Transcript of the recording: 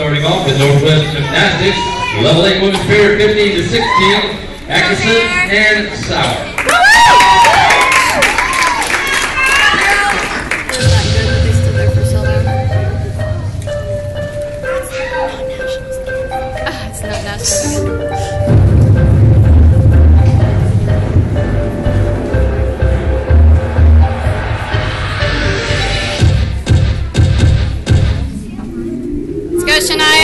Starting off with Northwest Gymnastics, level 8 women's pair 15 to 16, Atkinson and Sauer. It's not national. Let's go, Shania.